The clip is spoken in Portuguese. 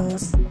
News.